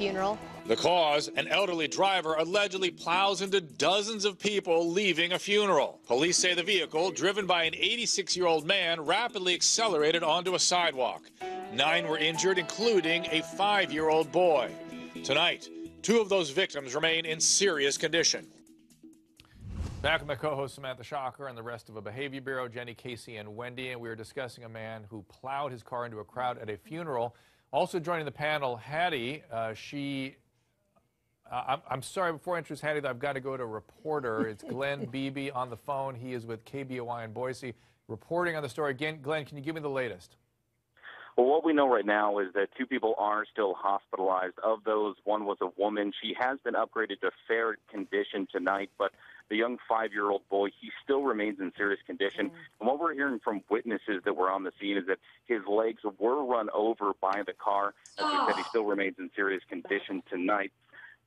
funeral. The cause an elderly driver allegedly plows into dozens of people leaving a funeral. Police say the vehicle, driven by an 86 year old man, rapidly accelerated onto a sidewalk. Nine were injured, including a five year old boy. Tonight, two of those victims remain in serious condition. Back with my co-host Samantha Schacher and the rest of a Behavior Bureau, Jenny Casey and Wendy, and we are discussing a man who plowed his car into a crowd at a funeral. Also joining the panel, Hattie. Uh, she, uh, I'm, I'm, sorry, before I introduce Hattie, I've got to go to reporter. It's Glenn Beebe on the phone. He is with KBOI in Boise, reporting on the story. Again, Glenn, can you give me the latest? Well, what we know right now is that two people are still hospitalized. Of those, one was a woman. She has been upgraded to fair condition tonight, but the young five year old boy, he still remains in serious condition. Mm. And what we're hearing from witnesses that were on the scene is that his legs were run over by the car. As we said, he still remains in serious condition tonight.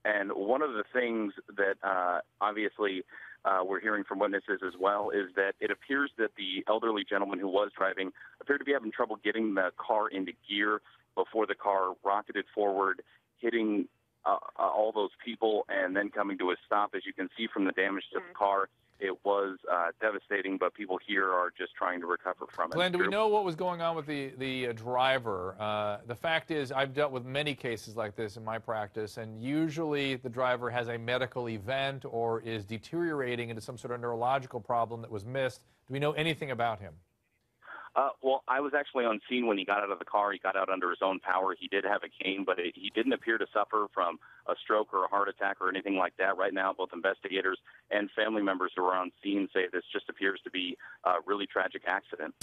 And one of the things that uh, obviously uh, we're hearing from witnesses as well is that it appears that the elderly gentleman who was driving appeared to be having trouble getting the car into gear before the car rocketed forward, hitting uh, uh, all those people and then coming to a stop. As you can see from the damage to the mm-hmm. car, it was uh, devastating, but people here are just trying to recover from it. Glenn, do we know what was going on with the, the uh, driver? Uh, the fact is, I've dealt with many cases like this in my practice, and usually the driver has a medical event or is deteriorating into some sort of neurological problem that was missed. Do we know anything about him? Uh, well, I was actually on scene when he got out of the car. He got out under his own power. He did have a cane, but it, he didn't appear to suffer from a stroke or a heart attack or anything like that. Right now, both investigators and family members who are on scene say this just appears to be a really tragic accident.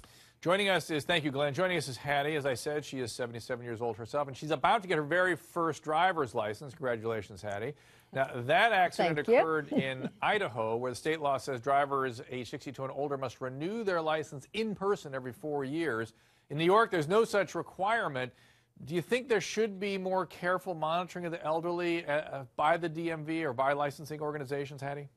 Joining us is, thank you, Glenn. Joining us is Hattie. As I said, she is 77 years old herself, and she's about to get her very first driver's license. Congratulations, Hattie. Now, that accident occurred in Idaho, where the state law says drivers age 62 and older must renew their license in person every four years. In New York, there's no such requirement. Do you think there should be more careful monitoring of the elderly uh, uh by the DMV or by licensing organizations, Hattie?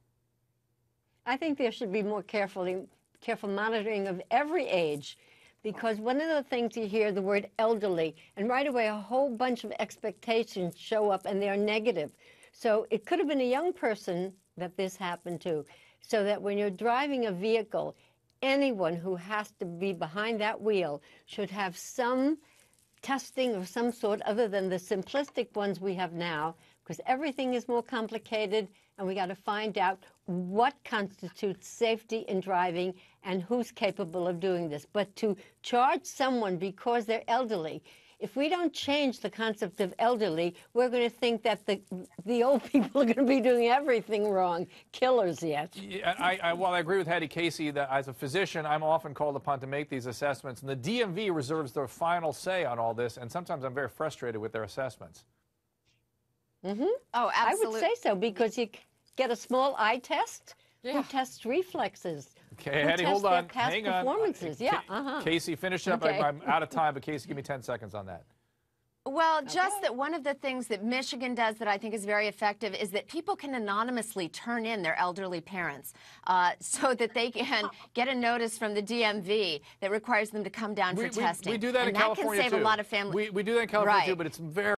I think there should be more careful, careful monitoring of every age because one of the things you hear the word elderly, and right away a whole bunch of expectations show up and they're negative. So it could have been a young person that this happened to. So that when you're driving a vehicle, anyone who has to be behind that wheel should have some testing of some sort other than the simplistic ones we have now, because everything is more complicated and we got to find out what constitutes safety in driving and who's capable of doing this. But to charge someone because they're elderly if we don't change the concept of elderly, we're going to think that the the old people are going to be doing everything wrong, killers yet. Yeah, I, I, I agree with Hattie Casey that as a physician, I'm often called upon to make these assessments, and the DMV reserves their final say on all this, and sometimes I'm very frustrated with their assessments. Mm-hmm. Oh, absolutely. I would say so because you get a small eye test yeah. who tests reflexes. Okay, Hattie, hold on. Hang on. Performances, yeah. Uh-huh. Casey, finish up. Okay. I'm, I'm out of time, but Casey, give me 10 seconds on that. Well, okay. just that one of the things that Michigan does that I think is very effective is that people can anonymously turn in their elderly parents uh, so that they can get a notice from the DMV that requires them to come down we, for we, testing. We do that and in that California can save too. a lot of families. We, we do that in California right. too, but it's very